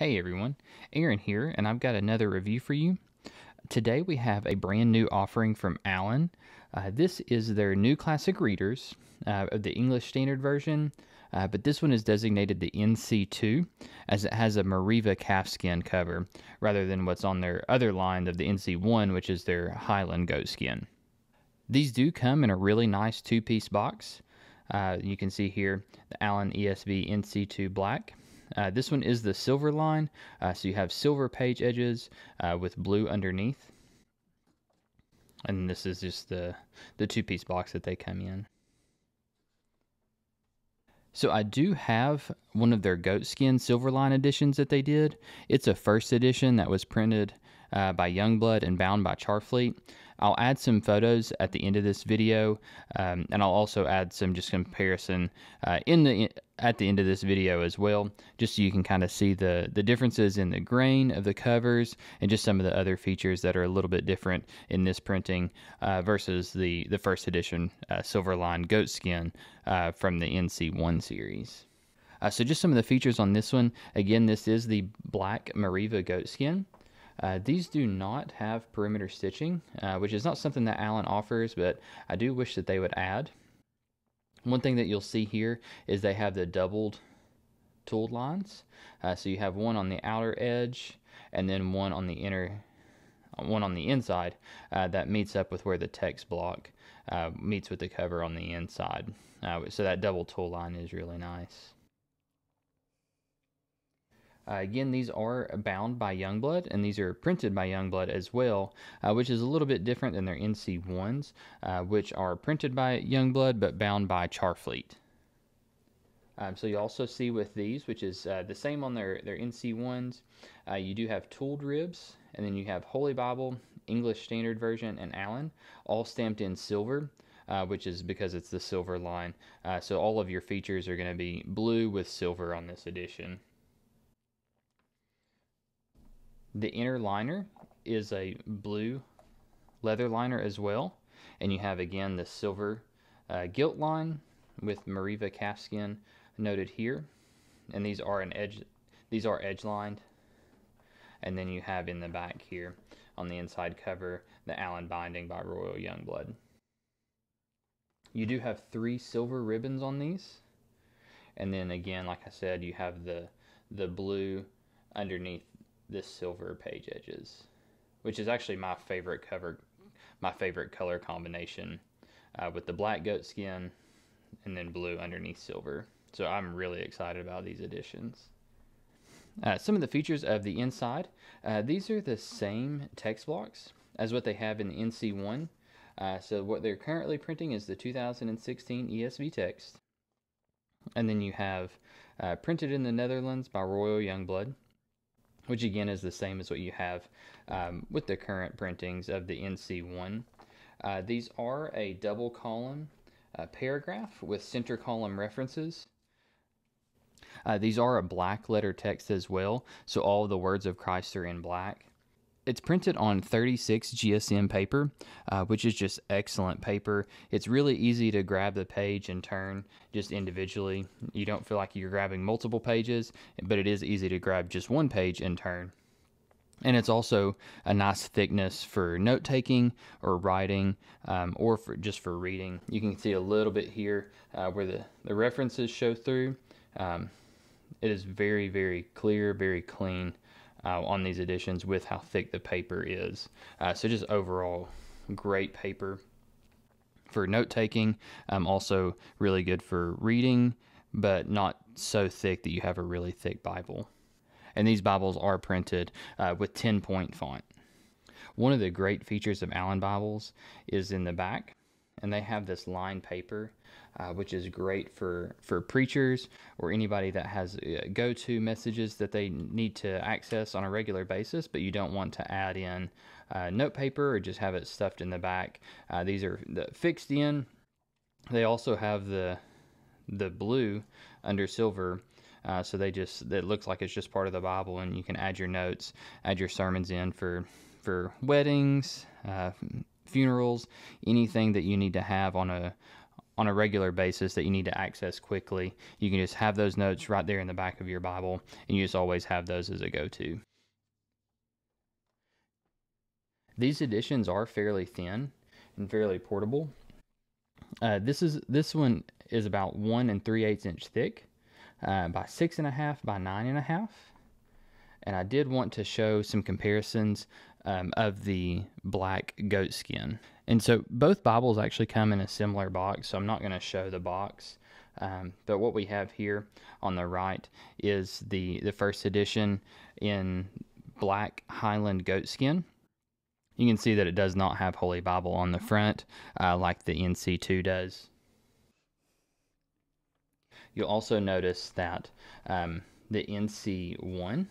Hey everyone, Aaron here, and I've got another review for you. Today we have a brand new offering from Allan. Uh, this is their new classic readers uh, of the English Standard Version, uh, but this one is designated the NC2 as it has a Meriva calfskin cover rather than what's on their other line of the NC1, which is their Highland goatskin. These do come in a really nice two piece box. Uh, you can see here the Allan ESV NC2 Black uh, this one is the silver line, uh, so you have silver page edges uh, with blue underneath. And this is just the, the two-piece box that they come in. So I do have one of their goatskin silver line editions that they did. It's a first edition that was printed uh, by Jongbloed and bound by Charfleet. I'll add some photos at the end of this video, um, and I'll also add some just comparison uh, in the at the end of this video as well, just so you can kind of see the the differences in the grain of the covers and just some of the other features that are a little bit different in this printing uh, versus the the first edition uh, Silverline goatskin uh, from the NC1 series. Uh, so just some of the features on this one. Again, this is the black Meriva goatskin. Uh, these do not have perimeter stitching, uh, which is not something that Allan offers, but I do wish that they would add. One thing that you'll see here is they have the doubled tooled lines. Uh, so you have one on the outer edge and then one on the inner one on the inside uh, that meets up with where the text block uh, meets with the cover on the inside. Uh, so that double tool line is really nice. Uh, again, these are bound by Jongbloed, and these are printed by Jongbloed as well, uh, which is a little bit different than their NC1s, uh, which are printed by Jongbloed but bound by Charfleet. Um, so you also see with these, which is uh, the same on their, their NC1s, uh, you do have tooled ribs, and then you have Holy Bible, English Standard Version, and Allan, all stamped in silver. Uh, which is because it's the silver line. So all of your features are going to be blue with silver on this edition. The inner liner is a blue leather liner as well. And you have again the silver uh, gilt line with Meriva calfskin noted here. And these are an edge these are edge lined. And then you have in the back here on the inside cover the Allan binding by Royal Jongbloed. You do have three silver ribbons on these. And then again, like I said, you have the the blue underneath this silver page edges, which is actually my favorite cover, my favorite color combination uh, with the black goat skin and then blue underneath silver. So I'm really excited about these additions. Uh, some of the features of the inside, uh, these are the same text blocks as what they have in the NC1. Uh, so what they're currently printing is the 2016 ESV text. And then you have uh, printed in the Netherlands by Royal Jongbloed which again is the same as what you have um, with the current printings of the NC1. Uh, these are a double column uh, paragraph with center column references. Uh, these are a black letter text as well, so all the words of Christ are in black. It's printed on 36 GSM paper, uh, which is just excellent paper. It's really easy to grab the page and turn just individually. You don't feel like you're grabbing multiple pages, but it is easy to grab just one page and turn. And it's also a nice thickness for note taking or writing um, or for just for reading. You can see a little bit here uh, where the, the references show through. Um, it is very, very clear, very clean uh, on these editions with how thick the paper is. Uh, so just overall great paper for note taking. Um, also really good for reading, but not so thick that you have a really thick Bible. And these Bibles are printed uh, with 10 point font. One of the great features of Allan Bibles is in the back, and they have this lined paper uh, which is great for, for preachers or anybody that has uh, go to messages that they need to access on a regular basis, but you don't want to add in uh, note paper or just have it stuffed in the back. Uh, these are the, fixed in. They also have the the blue under silver. Uh, so they just it looks like it's just part of the Bible, and you can add your notes, add your sermons in for for weddings, uh, funerals, anything that you need to have on a on a regular basis that you need to access quickly, you can just have those notes right there in the back of your Bible, and you just always have those as a go to. These editions are fairly thin and fairly portable. Uh, this is this one is about one and three eighths inch thick, uh, by six and a half by nine and a half. And I did want to show some comparisons um, of the black goat skin. And so both Bibles actually come in a similar box, so I'm not going to show the box. Um, but what we have here on the right is the, the first edition in black Highland goat skin. You can see that it does not have Holy Bible on the front uh, like the NC2 does. You'll also notice that um, the NC1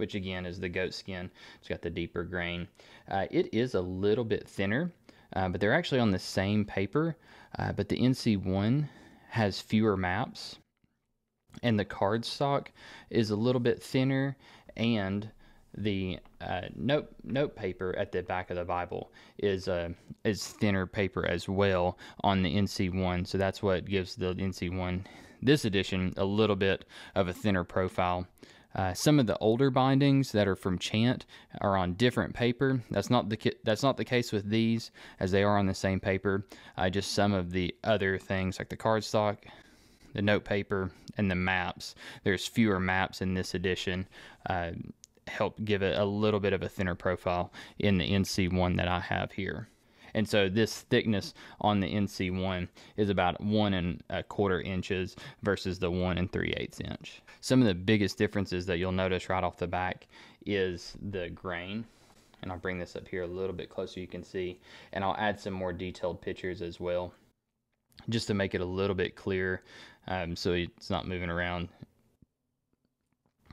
which again is the goat skin. It's got the deeper grain. Uh, it is a little bit thinner, uh, but they're actually on the same paper. Uh, but the NC1 has fewer maps, and the cardstock is a little bit thinner, and the uh, note note paper at the back of the Bible is uh, is thinner paper as well on the NC1. So that's what gives the NC1 this edition a little bit of a thinner profile. Uh, some of the older bindings that are from Chant are on different paper. That's not the that's not the case with these, as they are on the same paper. Uh, just some of the other things like the cardstock, the note paper, and the maps. There's fewer maps in this edition. Uh, help give it a little bit of a thinner profile in the NC1 that I have here. And so this thickness on the NC1 is about one and a quarter inches versus the one and three eighths inch. Some of the biggest differences that you'll notice right off the back is the grain. And I'll bring this up here a little bit closer you can see. And I'll add some more detailed pictures as well just to make it a little bit clearer um, so it's not moving around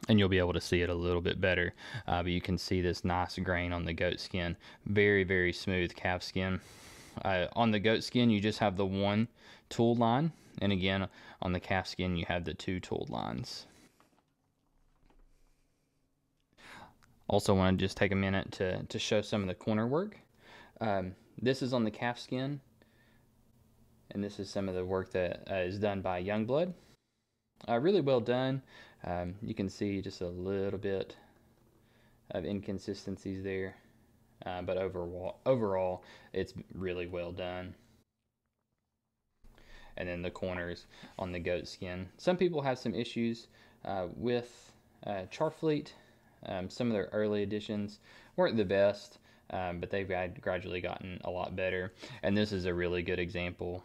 and you'll be able to see it a little bit better. Uh, but you can see this nice grain on the goat skin. Very, very smooth calf skin. Uh, on the goat skin, you just have the one tool line. And again, on the calf skin, you have the two tooled lines. Also want to just take a minute to, to show some of the corner work. Um, this is on the calf skin. And this is some of the work that uh, is done by Jongbloed. Uh, really well done. Um, you can see just a little bit of inconsistencies there, uh, but overall, overall, it's really well done. And then the corners on the goat skin. Some people have some issues uh, with uh, Charfleet. Um, some of their early editions weren't the best, um, but they've gradually gotten a lot better. And this is a really good example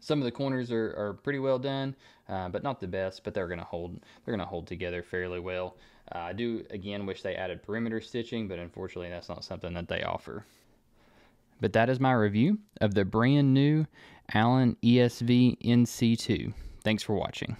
some of the corners are, are pretty well done, uh, but not the best. But they're gonna hold they're gonna hold together fairly well. Uh, I do again wish they added perimeter stitching, but unfortunately that's not something that they offer. But that is my review of the brand new Allan ESV NC2. Thanks for watching.